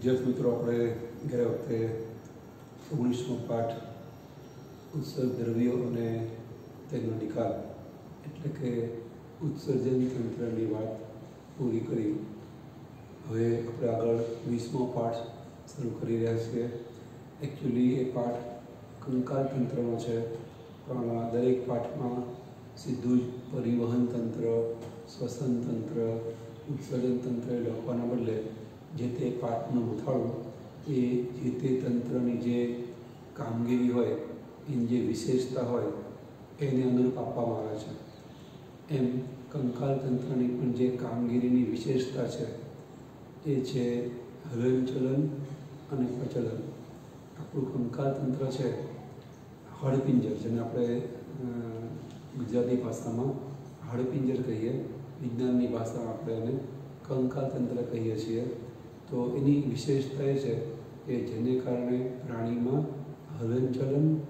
વિદ્યાર્થી મિત્રો, આપણે ગયા વખતે ઓગણીસમો પાઠ ઉત્સર્ગ દ્રવ્યો અને તેનો નિકાલ, એટલે કે ઉત્સર્જન તંત્રની વાત પૂરી કરી. હવે આપણે આગળ વીસમો પાઠ શરૂ કરી રહ્યા છીએ. એકચ્યુઅલી એ પાઠ કંકાલ તંત્રનો છે, પણ દરેક પાઠમાં સીધું જ પરિવહન તંત્ર, શ્વસન તંત્ર, ઉત્સર્જન તંત્ર લખવાના બદલે જે તે પાકનું ઉથાળું, એ જે તે તંત્રની જે કામગીરી હોય, એની જે વિશેષતા હોય, એને અનુરૂપ આપવામાં આવે છે. એમ કંકાલ તંત્રની પણ જે કામગીરીની વિશેષતા છે, એ છે હલનચલન અને પ્રચલન. આપણું કંકાલ તંત્ર છે હળપિંજર જેને આપણે ગુજરાતી ભાષામાં હળપિંજર કહીએ. વિજ્ઞાનની ભાષામાં આપણે એને કંકાલ તંત્ર કહીએ છીએ. તો એની વિશેષતા એ છે કે જેને કારણે પ્રાણીમાં હલનચલન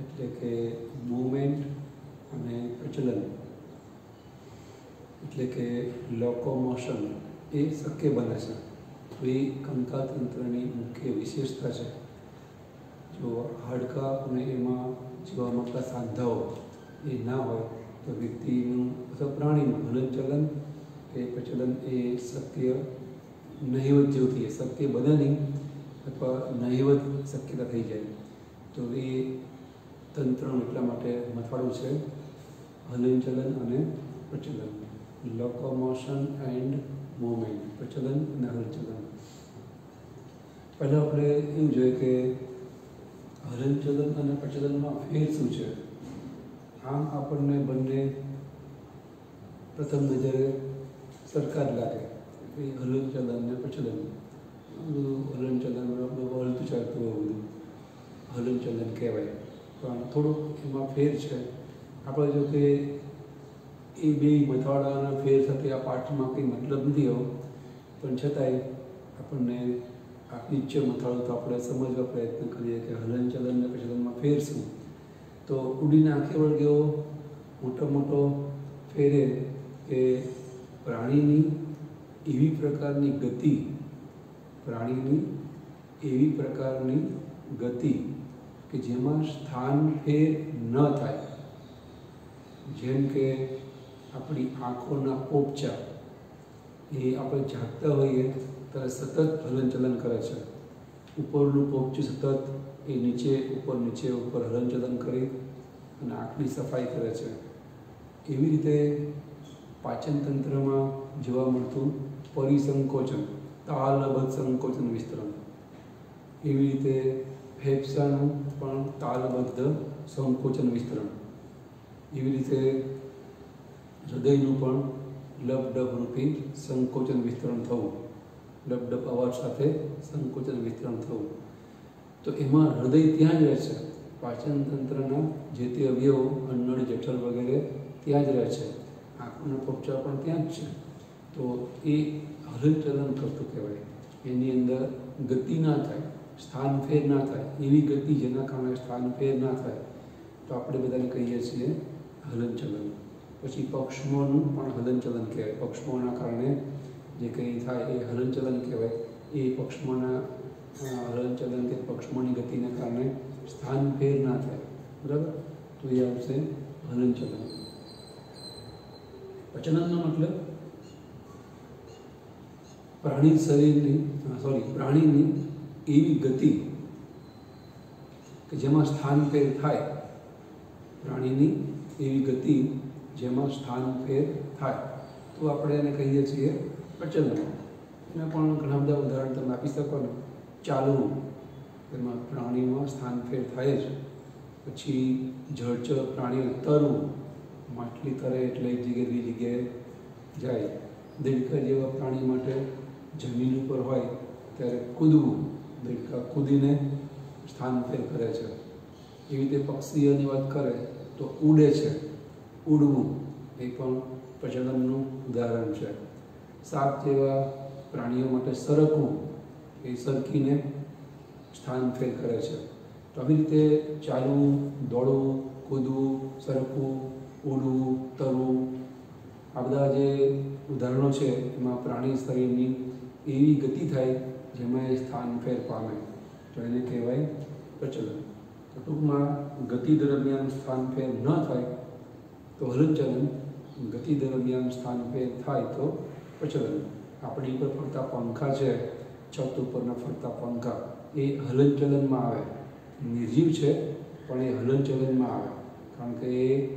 એટલે કે મૂવમેન્ટ અને પ્રચલન એટલે કે લોકોમોશન એ શક્ય બને છે. તો એ કંકાતંત્રની મુખ્ય વિશેષતા છે. જો હાડકાં અને એમાં જીવા મળતા સાંધાઓ એ ના હોય તો વ્યક્તિનું અથવા પ્રાણીનું હલનચલન એ પ્રચલન એ શક્ય નહિવત જેવું થઈ જાય બધાની અથવા નહિવત શક્યતા થઈ જાય. તો એ તંત્રનું એટલા માટે મથવાડું છે. હલનચલન અને પ્રચલન. લોકોમોશન એન્ડ મૂવમેન્ટ પ્રચલન અને હલનચલન. પહેલાં આપણે એવું જોઈએ કે હલનચલન અને પ્રચલનમાં ફેર શું છે? આમ આપણને બંને પ્રથમ નજરે સરકાર લાગે. અને પ્રચલન બધું હલનચલન હલતું ચાલતું હોય બધું હલનચલન કહેવાય પણ થોડુંક એમાં ફેર છે આપણે જો કે એ બે મથાળાના ફેર સાથે આ પાઠમાં કંઈ મતલબ નથી આવો પણ છતાંય આપણને આ નીચે મથાળો તો આપણે સમજવા પ્રયત્ન કરીએ કે હલનચલનને પ્રચલનમાં ફેર શું તો ઉડીને આંખે વળગ્યો મોટો મોટો ફેરે કે પ્રાણીની એવી પ્રકારની ગતિ પ્રાણીની, એવી પ્રકારની ગતિ કે જેમાં સ્થાન ફેર ન થાય. જેમ કે આપણી આંખોના પોપચા, એ આપણે જાગતા હોઈએ ત્યારે સતત હલનચલન કરે છે. ઉપરનું પોપચું સતત એ નીચે, ઉપર નીચે, ઉપર હલનચલન કરી અને આંખની સફાઈ કરે છે. એવી રીતે પાચન તંત્રમાં જોવા મળતું પરિસંકોચન તાલબદ્ધ સંકોચન વિસ્તરણ. એવી રીતે ફેફસાનું પણ તાલબદ્ધ સંકોચન વિસ્તરણ. એવી રીતે હૃદયનું પણ લબડબ રૂપી સંકોચન વિસ્તરણ થવું. લબડબ અવાજ સાથે સંકોચન વિસ્તરણ થવું. તો એમાં હૃદય ત્યાં જ રહે છે. પાચન તંત્રના જે તે અવયવો અન્નળી જઠર વગેરે ત્યાં જ રહે છે. આંખોના પોપચા પણ ત્યાં જ છે. તો એ હલનચલન કરતું કહેવાય. એની અંદર ગતિ ના થાય, સ્થાન ફેર ના થાય, એવી ગતિ જેના કારણે સ્થાન ફેર ના થાય, તો આપણે બધાને કહીએ છીએ હલનચલન પછી પક્ષમોનું પણ હલનચલન કહેવાય. પક્ષમોના કારણે જે કંઈ થાય એ હલનચલન કહેવાય. એ પક્ષમોના હલનચલન કે પક્ષમોની ગતિને કારણે સ્થાન ફેર ના થાય. બરાબર? તો એ આવશે હલનચલન પ્રચલનનો મતલબ પ્રાણી શરીરની સોરી પ્રાણીની એવી ગતિ કે જેમાં સ્થાન ફેર થાય. પ્રાણીની એવી ગતિ જેમાં સ્થાન ફેર થાય. તો આપણે એને કહીએ છીએ પ્રચલન એના પણ ઘણા બધા ઉદાહરણ તમે આપી શકો ને ચાલવું. એમાં પ્રાણીમાં સ્થાન ફેર થાય જ. પછી જળચર પ્રાણીઓ તરવું. માટલી તરે એટલે એક જગ્યાએ, બીજી જગ્યાએ જાય. દેડકા જેવા પ્રાણી માટે જમીન ઉપર હોય ત્યારે કૂદવું દેડકા કૂદીને સ્થાન ફેર કરે છે. એવી રીતે પક્ષીઓની વાત કરે તો ઉડે છે. ઉડવું એ પણ પ્રજનનનું ઉદાહરણ છે. સાપ જેવા પ્રાણીઓ માટે સરકવું એ સરકીને સ્થાન ફેર કરે છે. તો આવી રીતે ચાલવું, દોડવું, કૂદવું, સરકવું, ઉડવું, તરવું આ બધા જે ઉદાહરણો છે એમાં પ્રાણી શરીરની એવી ગતિ થાય જેમાં એ સ્થાન ફેર પામે. તો એને કહેવાય પ્રચલન. તો ટૂંકમાં ગતિ દરમિયાન સ્થાન ફેર ન થાય તો હલનચલન. ગતિ દરમિયાન સ્થાન ફેર થાય તો પ્રચલન. આપણી ઉપર ફરતા પંખા છે, છત ઉપરના ફરતા પંખા. એ હલનચલનમાં આવે. નિર્જીવ છે, પણ એ હલનચલનમાં આવે. કારણ કે એ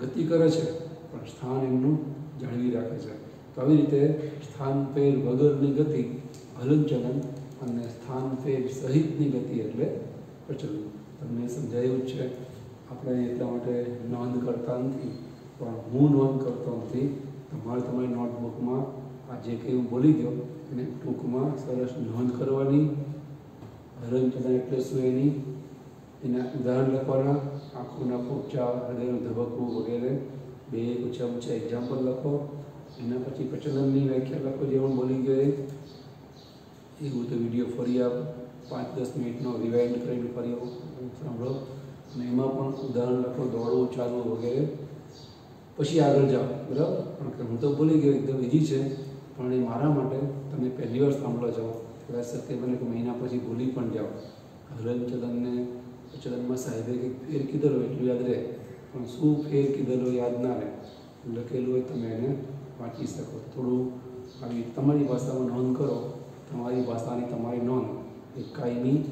ગતિ કરે છે, પણ સ્થાન એમનું જાળવી રાખે છે. તો આવી રીતે સ્થાન ફેર વગરની ગતિ, હલનચલન અને સ્થાન ફેર સહિતની ગતિ એટલે પ્રચલન. તમને સમજાયું છે. આપણે એટલા માટે નોંધ કરતા નથી, પણ હું નોંધ કરતો નથી. તમારે તમારી નોટબુકમાં આ જે કંઈ હું બોલી ગયો, એને ટૂંકમાં સરસ નોંધ કરવાની. હલનચલન એટલે શું એની? એના ઉદાહરણ લખવાના. આંખોના પોપચા હૃદયનું ધબકવું વગેરે. બે ઓછા ઓછા એક્ઝામ્પલ લખો. એના પછી પ્રચલનની વ્યાખ્યા લખો જે પણ બોલી ગયો એ. તો વીડિયો ફરી આપ પાંચ દસ મિનિટનો રિવાઇન્ડ કરીને ફરી સાંભળો. અને એમાં પણ ઉદાહરણ લખો દોડવું ચાલવું વગેરે. પછી આગળ જાઓ, બરાબર? કારણ કે હું તો ભૂલી ગયો, એકદમ ઇઝી છે. પણ એ મારા માટે તમે પહેલી વાર સાંભળો જાઓ. કદાચ સત્ય બને કે મહિના પછી ભૂલી પણ જાઓ. હલનચલનને ચલનમાં સાહેબે કંઈક ફેર કીધેલો એટલું યાદ રહે. પણ શું ફેર કીધેલો યાદ ના રહે. લખેલું હોય તમે એને વાંચી શકો. થોડું આવી તમારી ભાષામાં નોંધ કરો. તમારી ભાષાની તમારી નોંધ એ કાયમી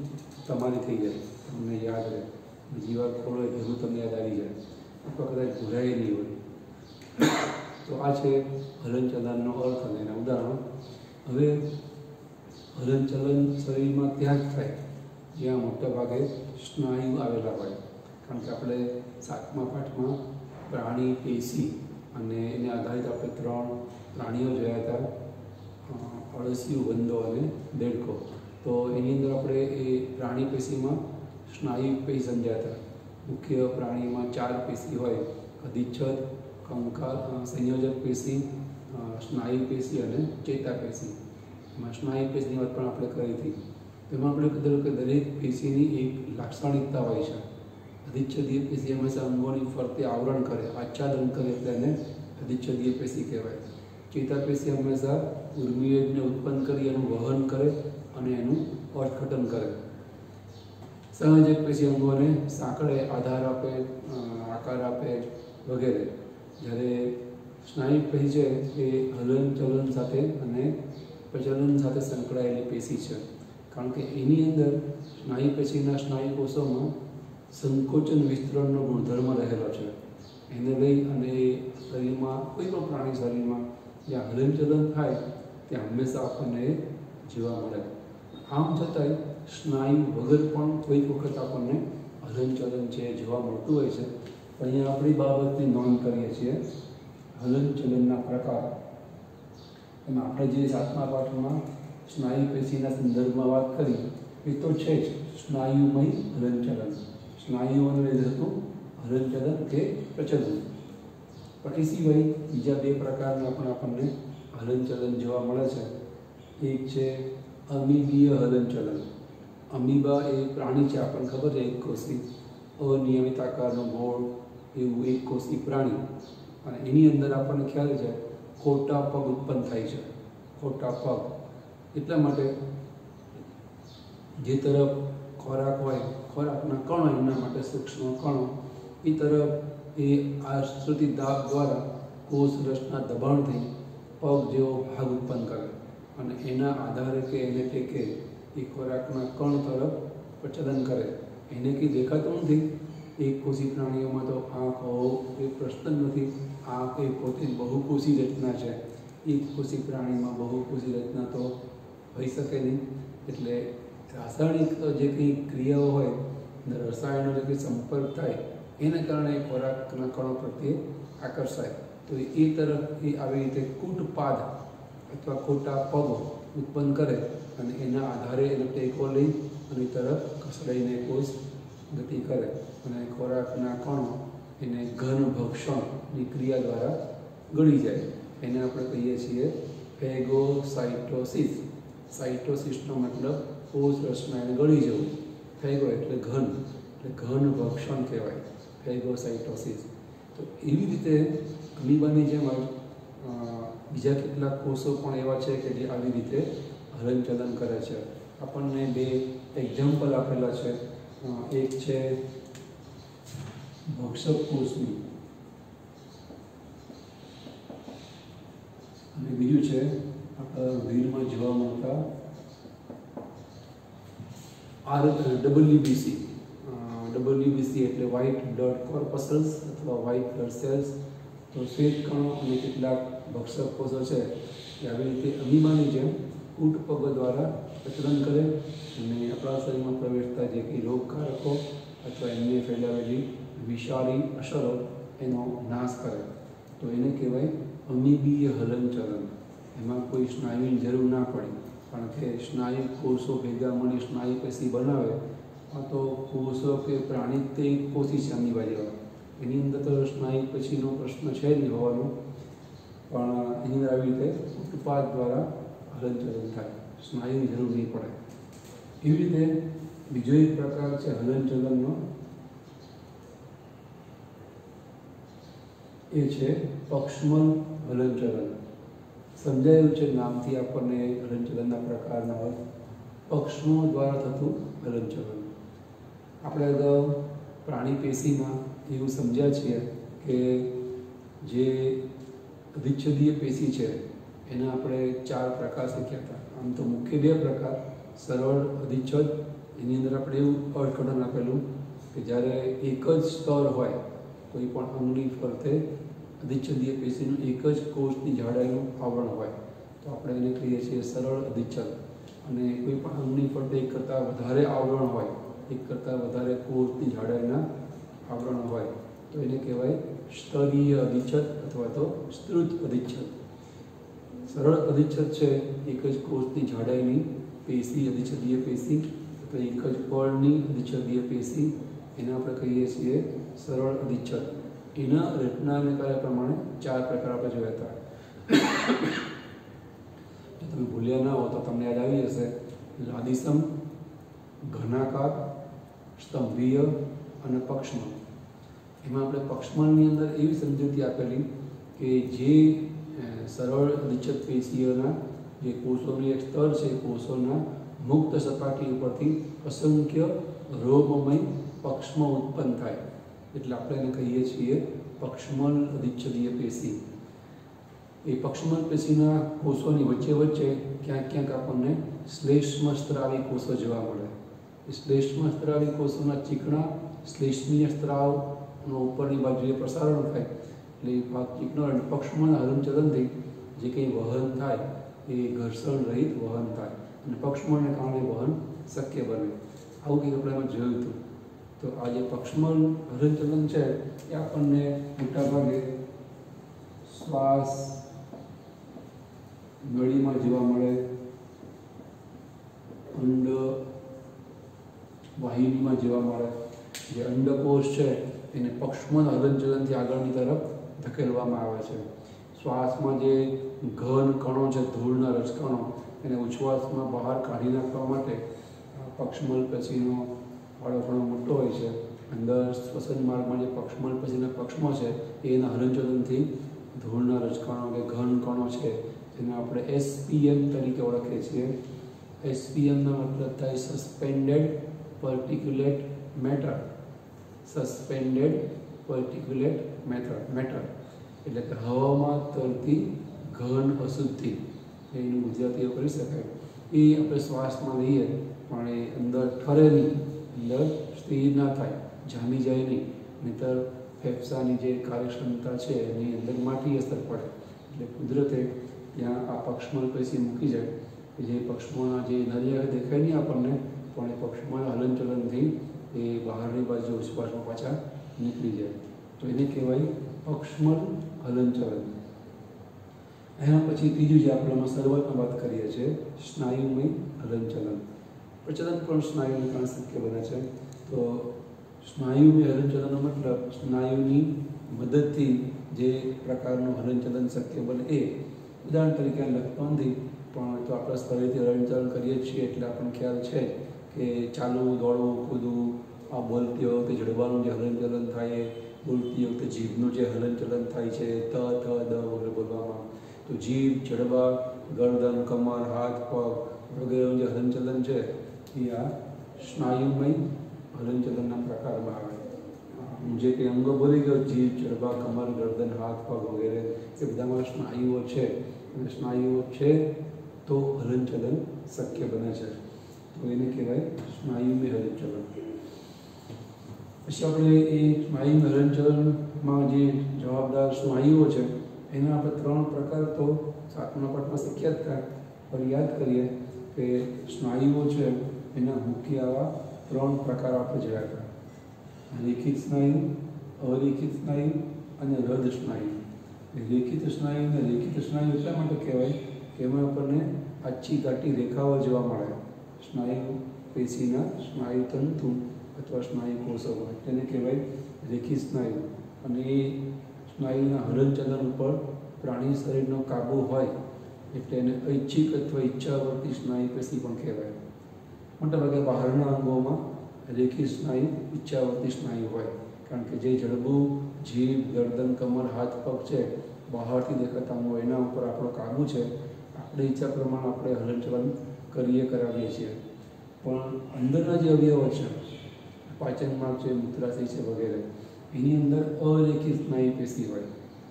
તમારી થઈ જાય. તમને યાદ રહે. બીજી વાર ખોલો એવું તમને યાદ આવી જાય. અથવા કદાચ ભૂલાય નહીં હોય. તો આ છે હલનચલનનો અર્થ અને એના ઉદાહરણ. હવે હલનચલન શરીરમાં ત્યાં જ થાય. જ્યાં મોટા ભાગે સ્નાયુ આવેલા હોય. કારણ કે આપણે સાતમા પાઠમાં પ્રાણી, પેશી અને એને આધારિત આપણે ત્રણ પ્રાણીઓ જોયા હતા. અળસિયું, વંદો અને દેડકો. તો એની અંદર આપણે એ પ્રાણી પેશીમાં સ્નાયુ પેશી સમજ્યા હતા. મુખ્ય પ્રાણીમાં ચાર પેશી હોય. અધિચ્છદ, કંકાલ સંયોજક પેશી સ્નાયુ પેશી અને ચેતા પેશી. એમાં સ્નાયુ પેશીની વાત પણ આપણે કરી હતી. તેમાં આપણે કીધું કે દરેક પેશીની એક લાક્ષણિકતા હોય છે. અધિચ્છદીય પેશી હંમેશા અંગોની ફરતે આવરણ કરે, આચ્છાદન કરે એટલે એને પેશી કહેવાય. ચેતાપેશી હંમેશા ઉર્મિવેગને ઉત્પન્ન કરી એનું વહન કરે અને એનું અર્થઘટન કરે. સંયોજક પેશી અંગોને સાંકળે, આધાર આપે આકાર આપે વગેરે. જ્યારે સ્નાયુ પેશી છે એ હલન ચલન સાથે અને પ્રચલન સાથે સંકળાયેલી પેશી છે. કારણ કે એની અંદર સ્નાયુ પેશીના સ્નાયુ કોષોમાં સંકોચન વિસ્તરણનો ગુણધર્મ રહેલો છે. એને લઈ અને શરીરમાં કોઈ પણ પ્રાણી શરીરમાં જ્યાં હલનચલન થાય, ત્યાં હંમેશા આપણને જોવા મળે. આમ છતાંય સ્નાયુ વગર પણ કોઈક વખત આપણને હલનચલન છે, જોવા મળતું હોય છે. પણ અહીંયા આપણી બાબતની નોંધ કરીએ છીએ હલનચલનના પ્રકાર. એમાં આપણે જે સાતમા પાઠમાં સ્નાયુ પેશીના સંદર્ભમાં વાત કરી, એ તો છે જ સ્નાયુમય હલનચલન સ્નાયુઓને લીધે હલનચલન કે પ્રચલન પણ એ સિવાય બીજા બે પ્રકારના પણ આપણને હલનચલન જોવા મળે છે. એક છે અમીબીય હલનચલન અમીબા એ પ્રાણી છે, આપણને ખબર છે, એક કોષી અનિયમિત આકારનો ગોળ એવું એક કોષી પ્રાણી. અને એની અંદર આપણને ખ્યાલ છે, ખોટા પગ ઉત્પન્ન થાય છે. ખોટા પગ. એટલા માટે જે તરફ ખોરાક હોય ખોરાકના કણો એમના માટે સૂક્ષ્મ કણો. એ તરફ એ આશ્રુતિ દાબ દ્વારા કોષ રસના દબાણથી પગ જેવો ભાગ ઉત્પન્ન કરે. અને એના આધારે કે એને ટેકે એ ખોરાકના કણ તરફ પ્રચલન કરે. એને કંઈ દેખાતું નથી? એક કોષી પ્રાણીઓમાં તો આંખ હોવો એ પ્રશ્ન નથી. આંખ એ પોતે બહુકોષી રચના છે. એક કોષી પ્રાણીમાં બહુકોષી રચના તો હોઈ શકે નહીં. એટલે રાસાયણિક જે કંઈ ક્રિયાઓ હોય રસાયણનો જે કંઈ સંપર્ક થાય, એને કારણે ખોરાકના કણો પ્રત્યે આકર્ષાય. તો એ તરફ એ આવી રીતે કૂટપાદ અથવા ખોટા પગો ઉત્પન્ન કરે અને એના આધારે એનો ટેકો લઈ અને તરફ ખસડાઈને કોષ ગતિ કરે. અને ખોરાકના કણો એને ઘન ભક્ષણની ક્રિયા દ્વારા ગળી જાય. એને આપણે કહીએ છીએ ફેગોસાઇટોસિસ સાઇટોસિસનો મતલબ કોષ રસમાં એને ગળી જવું. ફેગો એટલે ઘન એટલે ઘન ભક્ષણ કહેવાય. ફેગોસાઇટોસિસ. તો એવી રીતે અમીબાની જેમ બીજા કેટલાક કોષો પણ એવા છે કે જે આવી રીતે હલનચલન કરે છે. આપણને બે એક્ઝામ્પલ આપેલા છે. એક છે ભક્ષક કોષની. અને બીજું છે આપણા વીરમાં જોવા મળતા આર ડબલ્યુબીસી ડબલ્યુબીસી એટલે વ્હાઇટ બ્લડ કોર્પસલ્સ અથવા વ્હાઇટ બ્લડ સેલ્સ તો શ્વેત કણો અને કેટલાક ભક્ષક કોષો છે એ આવી રીતે અમીબાની જેમ કૂટ પગ દ્વારા પ્રચલન કરે અને આપણા શરીરમાં પ્રવેશતા જે કંઈ રોગકારકો અથવા એમને ફેલાવેલી વિષારી અસરો એનો નાશ કરે. તો એને કહેવાય અમીબીય હલનચલન. એમાં કોઈ સ્નાયુની જરૂર ના પડી. કારણ કે સ્નાયુ કોષો ભેગા મળી સ્નાયુ પેશી બનાવે, આ તો કોષો કે પ્રાણી તે કોષી છે જેવા એની અંદર તો સ્નાયુ પછીનો પ્રશ્ન છે જ હોવાનો. પણ એની અંદર આવી રીતે ઉત્પાદ દ્વારા હલનચલન થાય. સ્નાયુની જરૂર નહીં પડે. એવી રીતે બીજો એક પ્રકાર છે હલનચલનનો. એ છે પક્ષમલ હલનચલન. સમજાયું છે નામથી આપણને હલનચલનના પ્રકારના હોય પક્ષમો દ્વારા થતું હલનચલન આપણે અગાઉ પ્રાણી પેશીમાં એવું સમજ્યા છીએ કે જે અધિચ્છદીય પેશી છે, એના આપણે ચાર પ્રકાર શીખ્યા હતા. આમ તો મુખ્ય બે પ્રકાર, સરળ અધિચ્છદ એની અંદર આપણે એવું અર્થઘટન આપેલું કે જ્યારે એક જ સ્તર હોય, કોઈ પણ અંગની ફરતે અધિચ્છદીય પેશીનું એક જ કોષની જાડાઈનું આવરણ હોય, તો આપણે એને કહીએ છીએ સરળ અધિચ્છદ. અને કોઈ પણ અંગની ફરતે એક કરતાં વધારે આવરણ હોય, એક કરતાં વધારે કોષની જાડાઈના આવરણ હોય, તો એને કહેવાય સ્તરીય અધિચ્છદ અથવા તો સ્ત્રુત અધિચ્છદ. સરળ અધિચ્છદ છે, એક જ કોષની જાડાઈની પેશી, અધિચ્છદીય પેશી, અથવા એક જ પળની અધિચ્છદીય પેશી, એને આપણે કહીએ છીએ સરળ અધિચ્છદ. એના રચના અને કાર્ય પ્રમાણે ચાર પ્રકાર આપણે જોયા હતા. જો તમે ભૂલ્યા ના હો તો તમને યાદ આવી જશે. લાદિસમ ઘનાકાર, સ્તંભીય અને પક્ષમણ એમાં આપણે પક્ષમણની અંદર એવી સમજૂતી આપેલી કે જે સરળ અધિચ્છદ પેશીઓના જે કોષોનું એક સ્તર છે કોષોના મુક્ત સપાટી ઉપરથી અસંખ્ય રોગમય પક્ષમાં ઉત્પન્ન થાય. એટલે આપણે એને કહીએ છીએ પક્ષમલ અધિચ્છદીય પેશી. એ પક્ષમલ પેશીના કોષોની વચ્ચે વચ્ચે ક્યાંક ક્યાંક આપણને શ્લેષ્મ સ્ત્રાવી કોષો જોવા મળે. એ શ્લેષ્મ સ્ત્રાવી કોષોના ચીકણા શ્લેષ્મીય સ્ત્રાવનો ઉપરની બાજુએ પ્રસારણ થાય. એટલે એ ભાગ ચીકણો અને પક્ષમળના હલનચલનથી જે કંઈ વહન થાય એ ઘર્ષણ રહિત વહન થાય. અને પક્ષમળને કારણે વહન શક્ય બને. આવું કંઈક આપણે એમાં જોયું હતું. તો આ જે પક્ષમલ હૃદચલન છે, એ આપણને મોટાભાગે શ્વાસ નળીમાં જોવા મળે, અંડ વાહિનીમાં જોવા મળે. જે અંડકોષ છે, એને પક્ષમલ હૃદચલનથી આગળની તરફ ધકેલવામાં આવે છે. શ્વાસમાં જે ઘન કણો છે, ધૂળના રજકણો એને ઉચ્છ્વાસમાં બહાર કાઢી નાખવા માટે પક્ષમલ પેશીનો વાળો ઘણો મોટો હોય છે. અંદર શ્વસન માર્ગમાં જે પક્ષમાં પછીના પક્ષમો છે, એ એના હલનચલનથી ધૂળના રજકણો કે ઘન કણો છે, જેને આપણે એસપીએમ તરીકે ઓળખીએ છીએ. એસપીએમનો મતલબ થાય suspended particulate matter suspended particulate matter matter એટલે કે હવામાં તરતી ઘન અશુદ્ધિ. એનું ગુજરાતીઓ કરી શકાય. એ આપણે શ્વાસમાં લઈએ, પણ એ અંદર ઠરે અંદર સ્થિર ના થાય, જામી જાય નહીં. નહીતર ફેફસાની જે કાર્યક્ષમતા છે, એની અંદર માટી અસર પડે. એટલે કુદરતે ત્યાં આ પક્ષમળ પેશી મૂકી જાય. જે પક્ષમાં જે નરિયા દેખાય નહીં આપણને, પણ એ પક્ષમોના હલનચલનથી એ બહારની બાજુ ઉચ્છવાસમાં પાછા નીકળી જાય. તો એને કહેવાય પક્ષમલ હલનચલન. એના પછી ત્રીજું જે આપણે સર્વતમાં વાત કરીએ છીએ, સ્નાયુમય હલનચલન. પ્રચલન પણ સ્નાયુને કારણે શક્ય બને છે. તો સ્નાયુની હલનચલનનો મતલબ સ્નાયુની મદદથી જે પ્રકારનું હલનચલન શક્ય બને એ. ઉદાહરણ તરીકે લખવાથી પણ તો આપણે સ્થળેથી હલનચલન કરીએ છીએ એટલે આપણને ખ્યાલ છે કે ચાલવું, દોડવું, કૂદવું, આ બોલતી વખતે જડબાનું જે હલનચલન થાય એ, બોલતી વખતે જીભનું જે હલનચલન થાય છે, ત થ દ વગેરે બોલવામાં. તો જીભ, જડબા, ગરદન, કમર, હાથ, પગ વગેરેનું જે હલનચલન છે એ આ સ્નાયુમય હલનચલનના પ્રકારમાં આવે. જે કંઈ અંગો બોલી ગયો, જીભ, જડબા, કમર, ગરદન, હાથ, પગ વગેરે, એ બધામાં સ્નાયુઓ છે. અને સ્નાયુઓ છે તો હલનચલન શક્ય બને છે. તો એને કહેવાય સ્નાયુમય હલનચલન પછી આપણે એ સ્નાયુમય હલનચલનમાં જે જવાબદાર સ્નાયુઓ છે, એના આપણે ત્રણ પ્રકાર તો સાતમા પાઠમાં શીખ્યા જ હતા. પણ યાદ કરીએ કે સ્નાયુઓ છે એના મુખ્ય આવા ત્રણ પ્રકાર આપણે જોયા હતા. લેખિત સ્નાયુ, અલેખિત સ્નાયુ અને રદ સ્નાયુ. લેખિત સ્નાયુ અને લેખિત સ્નાયુ એટલા માટે કહેવાય કે એમાં આપણને આછી ઘાટી રેખાઓ જોવા મળે. સ્નાયુ પેશીના સ્નાયુ તંતુ અથવા સ્નાયુ કોષો હોય. તેને કહેવાય રેખિત સ્નાયુ. અને એ સ્નાયુના હલનચલન ઉપર પ્રાણી શરીરનો કાબુ હોય એટલે એને ઐચ્છિક અથવા ઈચ્છાવર્તી સ્નાયુ પેશી પણ કહેવાય. મોટાભાગે બહારના અંગોમાં રેખી સ્નાયુ ઉચ્ચાવર્તી સ્નાયુ હોય. કારણ કે જે જડબું, જીભ, ગરદન, કમર, હાથ, પગ છે, બહારથી દેખાતા હોય, એના ઉપર આપણો કાબુ છે. આપણે ઈચ્છા પ્રમાણે આપણે હલનચલન કરીએ, કરાવીએ છીએ. પણ અંદરના જે અવયવો છે, પાચનમાં છે મૂત્રાશય છે વગેરે, એની અંદર અરેખી સ્નાયુ પેશી હોય.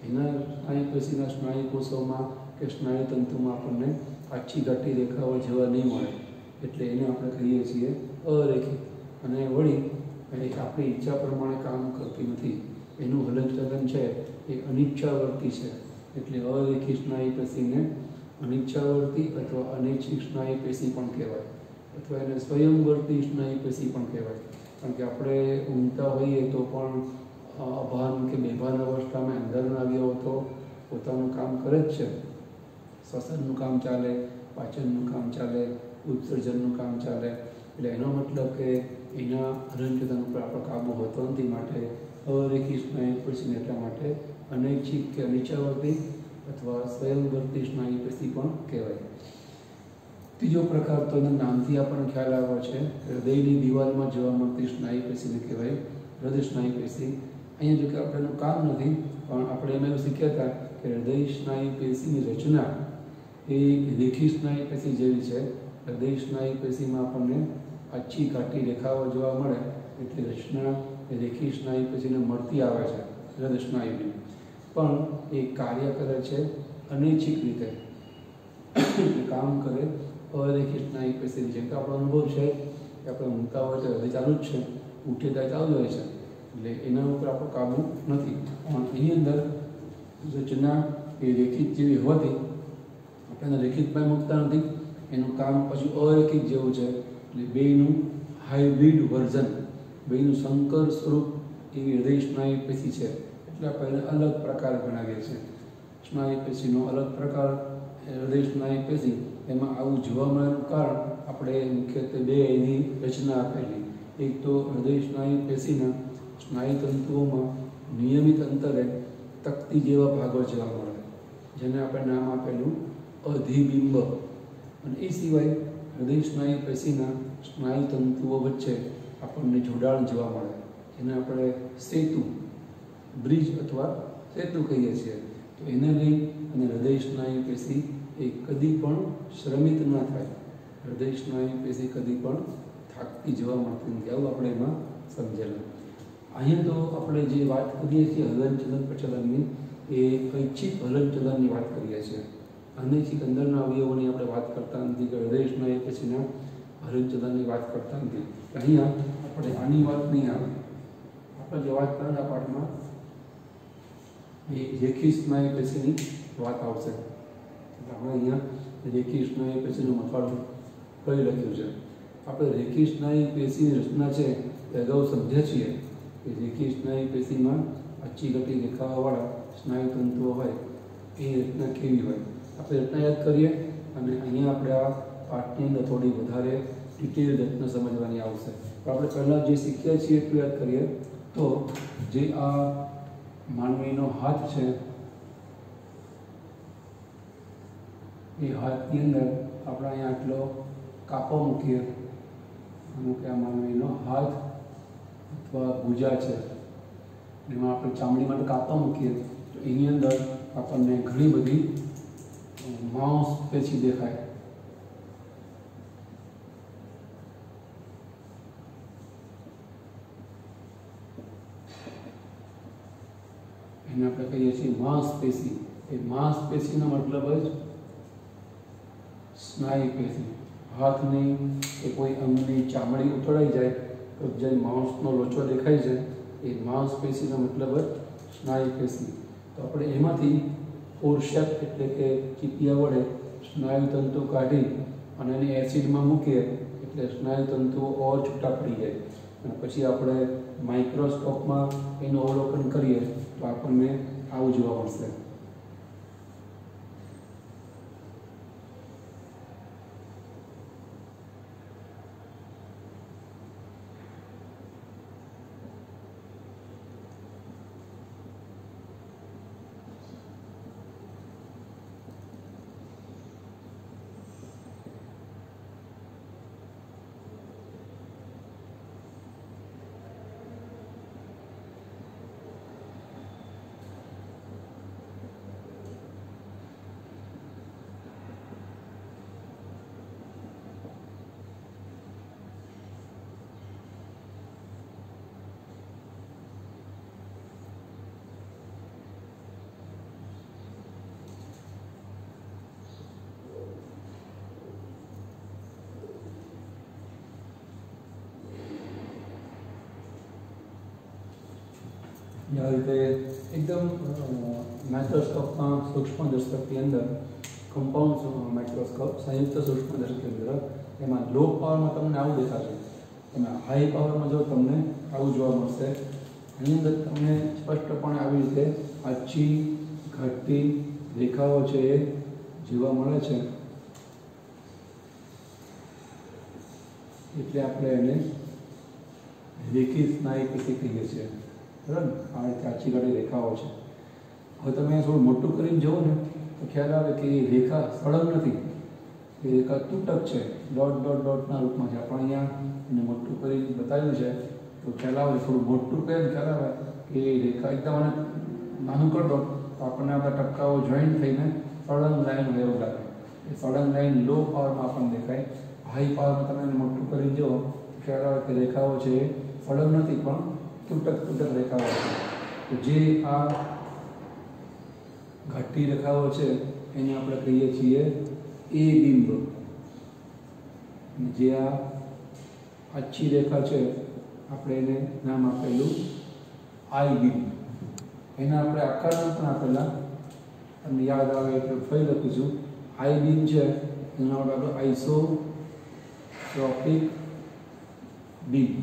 એના સ્નાયુ પેશીના સ્નાયુ કોષોમાં કે સ્નાયુ તંતુમાં આપણને આછી ઘાટી રેખાઓ જેવા નહીં મળે. એટલે એને આપણે કહીએ છીએ અરેખિત અને વળી એ આપણી ઈચ્છા પ્રમાણે કામ કરતી નથી. એનું હલનચલન છે એ અનિચ્છાવર્તી છે. એટલે અરેખી સ્નાયુ પેશીને અનિચ્છાવર્તી અથવા અનૈચ્છિક સ્નાયુ પેશી પણ કહેવાય. અથવા એને સ્વયંવર્તી સ્નાયુ પેશી પણ કહેવાય. કારણ કે આપણે ઊંઘતા હોઈએ તો પણ અભાન કે બેભાન અવસ્થામાં અંદરના આવ્યો તો પોતાનું કામ કરે જ છે. શ્વસનનું કામ ચાલે, પાચનનું કામ ચાલે ઉત્સર્જનનું કામ ચાલે. એટલે એનો મતલબ કે એના અનંતતાનો ઉપર આપણો કાબુ હોતો નથી માટે અરેખી સ્નાયુ પેશીને એટલા માટે અનૈચ્છિક કે અનિચ્છાવર્તી અથવા સ્વયંવર્તી સ્નાયુ પેશી પણ કહેવાય. ત્રીજો પ્રકાર તો એના નામથી આપણને ખ્યાલ આવ્યો છે. હૃદયની દિવાલમાં જોવા મળતી સ્નાયુ પેશીને કહેવાય. હૃદય સ્નાયુ પેશી. અહીંયા જો કે આપણે કામ નથી, પણ આપણે એમાં એવું શીખ્યા હતા કે હૃદય સ્નાયુ પેશીની રચના એ રેખી સ્નાયુ પેશી જેવી છે. હૃદય એક પેશીમાં આપણને આછી ઘાટી રેખાઓ જોવા મળે એટલે રચના એ રેખી સ્નાયુ પેશીને મળતી આવે છે હૃદય સ્નાયુની પણ એ કાર્ય કરે છે અનૈચ્છિક રીતે. કામ કરે અરેખી સ્નાયુ પેશીની. જેમ કે આપણો અનુભવ છે કે આપણે ઊંઘતા હોય તો હૃદય ચાલુ જ છે, ઉઠે ત્યારે ચાલુ હોય છે. એટલે એના ઉપર આપણો કાબુ નથી. પણ એની અંદર રચના એ રેખિત જેવી હોવાથી આપણે રેખિતમાં મૂકતા નથી. એનું કામ પછી અરેખિત જેવું છે. એટલે બેનું હાઇબ્રિડ વર્ઝન બેનું શંકર સ્વરૂપ એવી હૃદય સ્નાયુ પેશી છે. એટલે આપણે અલગ પ્રકાર ગણાવીએ છીએ. સ્નાયુ પેશીનો અલગ પ્રકાર હૃદય સ્નાયુ પેશી એમાં આવું જોવા મળેલું કારણ આપણે મુખ્યત્વે બે એની રચના આપેલી. એક તો હૃદય સ્નાયુ પેશીના સ્નાયુ તંતુઓમાં નિયમિત અંતરે તકતી જેવા ભાગો જોવા મળે, જેને આપણે નામ આપેલું અધિબિંબ. અને એ સિવાય હૃદય સ્નાયુ પેશીના સ્નાયુ તંતુઓ વચ્ચે આપણને જોડાણ જોવા મળે. જેને આપણે સેતુ, બ્રિજ અથવા સેતુ કહીએ છીએ. તો એને લઈ અને હૃદય સ્નાયુ પેશી એ કદી પણ શ્રમિત ના થાય. હૃદય સ્નાયુ પેશી કદી પણ થાકતી જોવા મળતી નથી. આવું આપણે એમાં સમજેલું. અહીંયા તો આપણે જે વાત કરીએ છીએ હલનચલન પ્રચલનની, એ ઐચ્છિક હલનચલનની વાત કરીએ છીએ. અનૈચ્છિક અંદરના અવયવોની આપણે વાત કરતા નથી, કે હૃદયના સ્નાયુ પછીના હલનચલનની વાત કરતા નથી. અહીંયા આપણે આની વાત નહીં આવે. આપણે જે વાત કરેલા પાઠમાં, એ રેખી એ પેશીની વાત આવશે. આપણે અહીંયા રેખીષ્ણ એ પેશીનું મથાળું કઈ લખ્યું છે? આપણે રેખી સ્નાયુ પેશીની રચના છે એ અગાઉ સમજ્યા છીએ કે રેખી પેશીમાં અચ્છી ગટી રેખાઓવાળા સ્નાયુ તંતુઓ હોય, એ રચના કેવી હોય? આપણે રચના કરીએ અને અહીંયા આપણે આ પાઠની અંદર થોડી વધારે ડિટેલ રચના સમજવાની આવશે. પણ આપણે પહેલાં જે શીખ્યા છીએ એટલું યાદ કરીએ. તો જે આ માનવીનો હાથ છે, એ હાથની અંદર આપણે અહીંયા આટલો કાપો મૂકીએ. અમુક આ માનવીનો હાથ અથવા ભૂજા છે. એમાં આપણે ચામડી માટે કાપા મૂકીએ. તો એની અંદર આપણને ઘણી બધી અ, માઉસ પેશી દેખાય એને આપણે કહીએ છીએ માંસપેશી એ માંસપેશીનો મતલબ જ સ્નાયુપેશી હાથની કે કોઈ અંગની ચામડી ઉતળાઈ જાય તો જે માંસનો લોચો દેખાય છે એ માંસપેશીનો મતલબ જ સ્નાયુપેશી તો આપણે એમાંથી પોર્શક એટલે કે ચીપિયા વડે સ્નાયુ તંતુ કાઢી અને એને એસિડમાં મૂકીએ એટલે સ્નાયુતંતુઓ ઓર છૂટા પડી જાય. અને પછી આપણે માઇક્રોસ્કોપમાં એનું અવલોકન કરીએ તો આપણને આવું જોવા મળશે આ રીતે એકદમ માઇક્રોસ્કોપમાં સૂક્ષ્મદર્શકની અંદર કમ્પાઉન્ડ માઇક્રોસ્કોપ સંયુક્ત સૂક્ષ્મદર્શકની અંદર, એમાં લો પાવરમાં તમને આવું દેખાશે. એમાં હાઈ પાવરમાં જો તમને આવું જોવા મળશે, એની અંદર તમને સ્પષ્ટપણે આવી રીતે આછી, ઘટતી રેખાઓ છે એ જોવા મળે છે. એટલે આપણે એને રેખી સ્નાયુ કહીએ છીએ બરાબર? આ રીતે આછી ગાડી રેખાઓ છે. હવે તમે થોડું મોટું કરીને જુઓ ને, તો ખ્યાલ આવે કે એ રેખા સળંગ નથી. એ રેખા તૂટક છે. ડોટ ડોટ ડોટના રૂપમાં છે. આપણે અહીંયા મોટું કરી બતાવ્યું છે. તો ખ્યાલ આવે, થોડું મોટું ને ખ્યાલ આવે કે એ રેખા એકદમ મને નાનું કરી દો. તો આપણને આપણા ટપકાઓ જોઈન્ટ થઈને સળંગ લાઈન હોય લાગે. એ સળંગ લાઈન લો પાવરમાં આપણને દેખાય. હાઈ પાવરમાં તમે મોટું કરી જુઓ ખ્યાલ આવે કે રેખાઓ છે એ સળંગ નથી, પણ તૂટક તૂટક રેખાઓ છે. તો જે આ ઘાટી રેખાઓ છે, એને આપણે કહીએ છીએ એ બિંબ. જે આ આછી રેખા છે, આપણે એને નામ આપેલું આઈ બિંબ. એના આપણે આકાર નામ પણ આપેલા. તમને યાદ આવે એટલે ફરી લખું છું. આઈ બિંબ છે, એના આપણે આપણે આઈસો ટ્રોપિક બિંબ.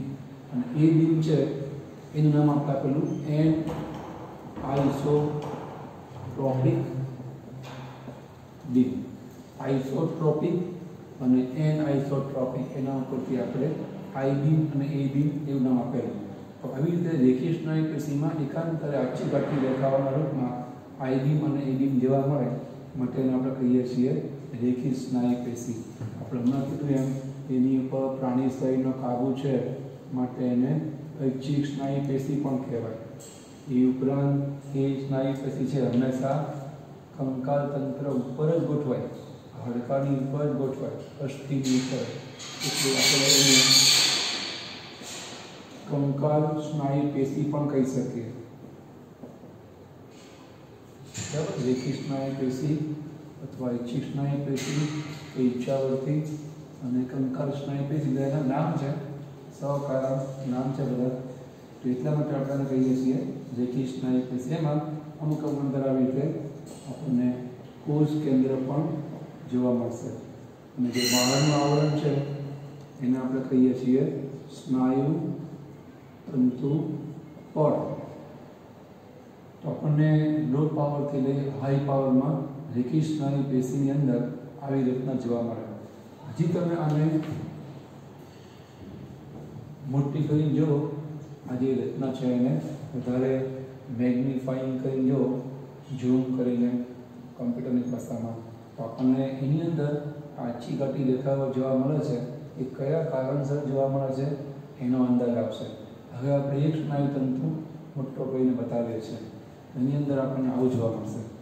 અને એ બિંબ છે એનું નામ આપણે આપેલું એન આઈસોટ્રોપિક બીમ આઈસોટ્રોપિક અને એન આઇસોટ્રોપિક એના ઉપરથી આપણે આઈ બીમ અને એ બીમ એવું નામ આપેલું. તો આવી રીતે રેખીય સ્નાયુ પેશીમાં એકાંતરે આછી ઘટતી રેખાઓના રૂપમાં આઈ બીમ અને એ બીમ જેવા મળે માટે એને આપણે કહીએ છીએ રેખી સ્નાયુ પેશી. આપણે હમણાં કીધું એમ, એની ઉપર પ્રાણી શરીરનો કાબુ છે, માટે એને ઐચ્છિક સ્નાયુ પેશી પણ કહેવાય. એ ઉપરાંત એ સ્નાયુ પેશી છે હંમેશા કંકાલ તંત્ર ઉપર જ ગોઠવાય. હાડકાની ઉપર જ ગોઠવાય. અસ્થિની ઉપર એટલે આપણે કંકાલ સ્નાયુ પેશી પણ કહી શકીએ. બરાબર? રેખી સ્નાયુ પેશી અથવા ઈચ્છિક સ્નાયુ પેશી એ ઈચ્છાવર્તી અને કંકાલ સ્નાયુ પેશી એના નામ છે સહકારક નામ છે બધા તો એટલા માટે આપણે કહીએ છીએ. રેખી સ્નાયુ પેશી એમાં અમુક અમુક આવી રીતે આપણને કોષ કેન્દ્ર પણ જોવા મળશે. અને જે બહારનું આવરણ છે, એને આપણે કહીએ છીએ સ્નાયુ તંતુ પડ તો આપણને લો પાવરથી લઈ હાઈ પાવરમાં રેખી સ્નાયુ પેશીની અંદર આવી રીતના જોવા મળે. હજી તમે આને મોટી કરીને જો આ જે રચના છે એને વધારે મેગ્નિફાઈંગ કરીને જો, ઝૂમ કરીને કોમ્પ્યુટરની ભાષામાં. તો આપણને એની અંદર આછી ઘટી દેખાવો જોવા મળે છે એ કયા કારણસર જોવા મળે છે, એનો અંદાજ આવશે હવે આપણે એક સ્નાયુ તંતુ મોટો કરીને બતાવીએ છીએ. એની અંદર આપણને આવું જોવા મળશે.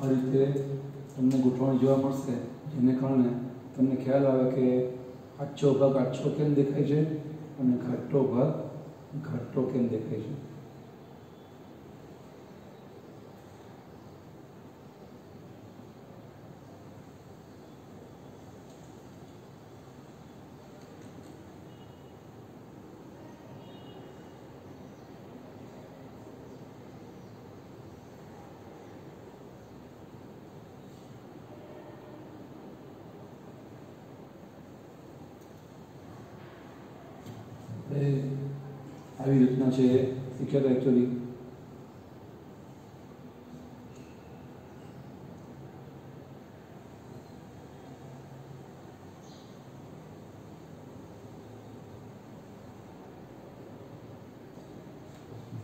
આ રીતે તમને ગોઠવણી જોવા મળશે. જેને કારણે તમને ખ્યાલ આવે કે આછો ભાગ આછો કેમ દેખાય છે અને ઘાટો ભાગ ઘાટો કેમ દેખાય છે આપણે આવી રીતના છે એકચ્યુઅલી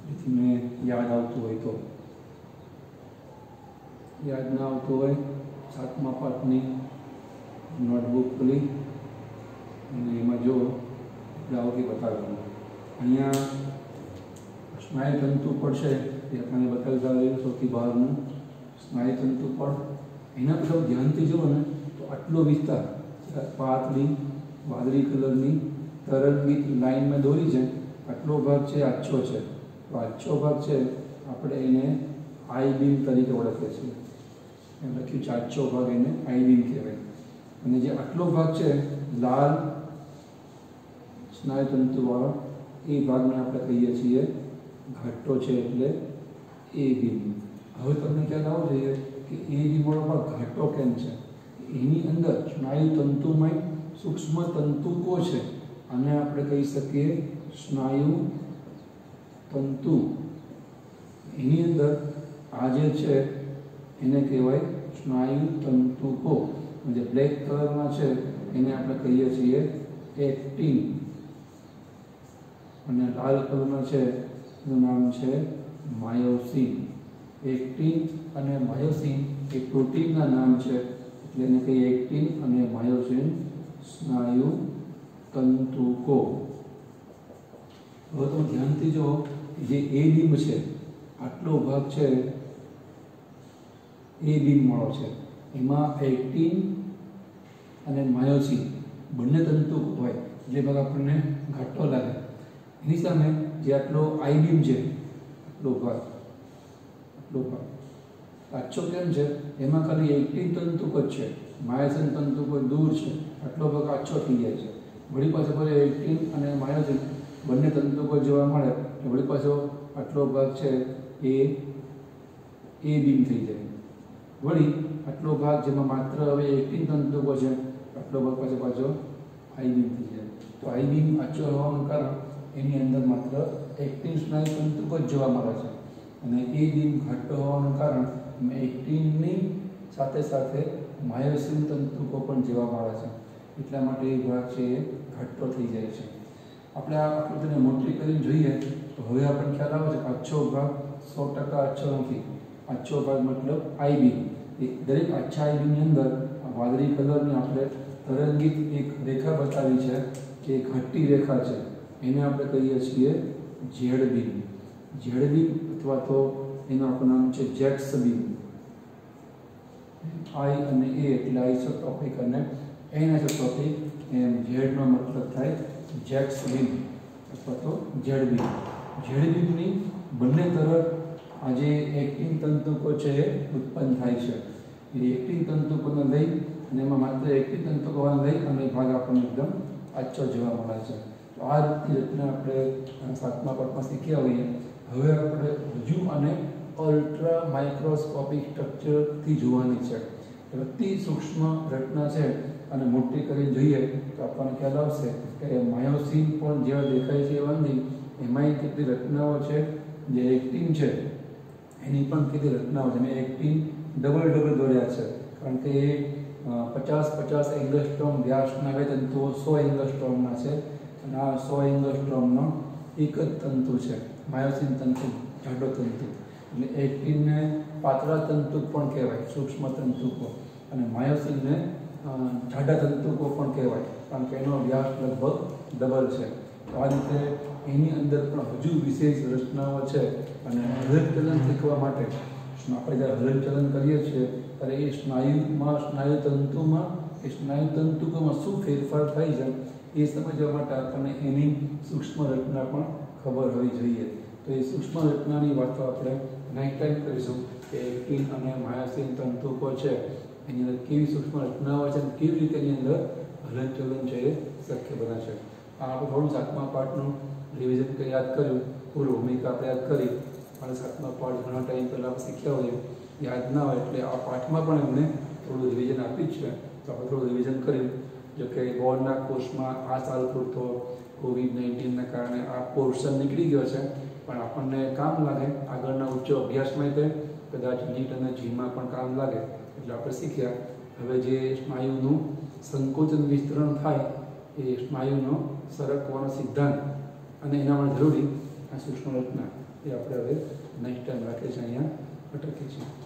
જેથી મેં યાદ આવતું હોય તો. યાદ ના આવતું હોય, સાતમા પાઠની નોટબુક ખોલી અને એમાં જો દાવથી બતાવવાનું. અહીંયા સ્નાયુતંતુ છે, એ આપણને બતાવી આવે સૌથી બહારનું. સ્નાયુતંતુ પડ એના પછી ધ્યાનથી જુઓ ને, તો આટલો વિસ્તાર, પાતળી, વાદળી કલરની તરતની લાઈનમાં દોરી છે, આટલો ભાગ છે, આછો છે. તો આછો ભાગ છે, આપણે એને આઈ બીમ તરીકે ઓળખીએ છીએ. એમ લખ્યું છે, આછો ભાગ એને આઈ બીમ કહેવાય. અને જે આટલો ભાગ છે, લાલ સ્નાયુતંતુવાળો, એ ભાગને આપણે કહીએ છીએ ઘાટો છે એટલે એ બીમ હવે તમને ખ્યાલ આવો જોઈએ કે એ ભાગ ઘાટો કેમ છે? એની અંદર સ્નાયુ તંતુમય સૂક્ષ્મ તંતુકો છે? અને આપણે કહી શકીએ સ્નાયુ તંતુ. એની અંદર આ જે છે એને કહેવાય સ્નાયુ તંતુકો જે બ્લેક કલરમાં છે એને આપણે કહીએ છીએ એક્ટિન. અને લાલ કલરમાં છે એનું નામ છે માયોસિન. એક્ટિન અને માયોસિન એ પ્રોટીનના નામ છે. એટલે એને કહીએ એક્ટિન અને માયોસિન સ્નાયુ તંતુકો. હવે તમે ધ્યાનથી જો જે એ બીમ છે, આટલો ભાગ છે, એ બીમ વાળો છે. એમાં એક્ટિન અને માયોસિન, બંને તંતુ હોય. જે ભાગ આપણને ઘાટો લાગે. એની સામે જે આટલો આઈ છે, આટલો ભાગ આટલો ભાગ. આછો કેમ છે? એમાં ખાલી એકટી તંતુક જ છે, માયોસિન તંતુક દૂર છે, આટલો ભાગ આછો થઈ જાય છે. વળી પાછો ભલે એક્ટિન અને માયોસિન બંને તંતુકો જોવા મળે તો વળી પાછો આટલો ભાગ છે એ એ બીમ થઈ જાય. વળી આટલો ભાગ જેમાં માત્ર હવે એક્ટિન તંતુકો છે, આટલો ભાગ પાછો પાછો આઈ બીમ થઈ જાય. તો આઈ બીમ હોવાનું કારણ એની અંદર માત્ર એક્ટિન સ્નાયુ તંતુકો જ જોવા મળે છે. અને એ બીમ ઘાટો હોવાનું કારણ એક્ટિનની સાથે સાથે માયોસિન તંતુકો પણ જોવા મળે છે. એટલા માટે એ ભાગ છે એ ઘાટો થઈ જાય છે. આપણે આ આકૃતિને મોટી કરીને જોઈએ, તો હવે આપણને ખ્યાલ આવે છે કે આછો ભાગ સો ટકા આછો નથી. આછો ભાગ મતલબ આઈબી એ દરેક આછા આઈબીની અંદર વાદળી કલરની આપણે તરંગીત એક રેખા બતાવી છે, કે ઘટ્ટી રેખા છે. એને આપણે કહીએ છીએ ઝેડ બીમ અથવા તો એનું આપણું નામ છે જેક્સબીન. આઈ અને એ એટલે આઈસોટોપિક અને એનઆઈસોટોપિક એમ ઝેડનો મતલબ થાય જેક્સબીન અથવા તો ઝેડ બીમ બંને તરફ આજે એક્ટિન તંતુકો છે એ ઉત્પન્ન થાય છે. એ એક્ટિન તંતુકોને લઈ અને એમાં માત્ર એક્ટિન તંતુકોને લઈ અને ભાગ આપણને એકદમ આછો જોવા મળે છે. તો આ રીતની આપણે સાતમા પાઠમાં શીખ્યા હોઈએ. હવે આપણે હજુ અને અલ્ટ્રા માઇક્રોસ્કોપિક સ્ટ્રક્ચરથી જોવાની છે. અતિ સૂક્ષ્મ રચના છે અને મોટી કરી જોઈએ તો આપણને ખ્યાલ આવશે કે માયોસિન પણ જેવા દેખાય છે એવા નહીં એમાંય કેટલી રચનાઓ છે? જે એક્ટિન છે. એની પણ કેટલી રચનાઓ છે? મેં એક્ટિન ડબલ ડબલ દોર્યા છે. કારણ કે એ પચાસ પચાસ એંગસ્ટ્રોમ વ્યાસના બે તંતુઓ સો એંગસ્ટ્રોમના છે. અને આ સો એંગસ્ટ્રોમનો એક જ તંતુ છે, માયોસિન તંતુ, જાડો તંતુ. એટલે એક્ટિનને પાતળા તંતુક પણ કહેવાય, સૂક્ષ્મ તંતુકો અને માયોસિનને જાડા તંતુકો પણ કહેવાય, કારણ કે એનો વ્યાસ લગભગ ડબલ છે. તો આ રીતે એની અંદર પણ હજુ વિશેષ રચનાઓ છે. અને હૃદચલન શીખવા માટે આપણે જ્યારે હલનચલન કરીએ છીએ, ત્યારે એ સ્નાયુમાં, સ્નાયુ તંતુમાં, એ સ્નાયુ તંતુમાં શું ફેરફાર થાય છે એ સમજવા માટે આપણને એની સૂક્ષ્મ રચના પણ ખબર હોવી જોઈએ. તો એ સૂક્ષ્મ રચનાની વાતો આપણે નેક્સ્ટ ટાઈમ કરીશું કે એક્ટિન અને માયાસીન તંતુકો છે. એની અંદર કેવી સૂક્ષ્મ રચના હોય છે અને કેવી રીતે એની અંદર હલનચલન છે એ શક્ય બને છે આ આપણે થોડું સાતમા પાઠનું રિવિઝન યાદ કર્યું. પૂર્વ ભૂમિકા આપણે યાદ કરી. અને સાતમા પાઠ ઘણા ટાઈમ પહેલાં આપણે શીખ્યા હોઈએ. યાદ ના હોય એટલે આ પાઠમાં પણ એમને થોડું રિવિઝન આપ્યું છે. તો આપણે થોડું રિવિઝન કર્યું. જો કે ગોળના કોષમાં આ સાલ પૂરતો કોવિડ નાઇન્ટીનના કારણે આ પોર્શન નીકળી ગયો છે. પણ આપણને કામ લાગે. આગળના ઉચ્ચ અભ્યાસમાં તે કદાચ નીટ અને જીમાં પણ કામ લાગે. એટલે આપણે શીખ્યા. હવે જે સ્નાયુનું સંકોચન વિસ્તરણ થાય, એ સ્નાયુનો સરકવાનો સિદ્ધાંત અને એના માટે જરૂરી આ સૂક્ષ્મ રચના એ આપણે હવે નેક્સ્ટ ટાઈમ રાખીએ છીએ અહીંયા અટકીએ છીએ.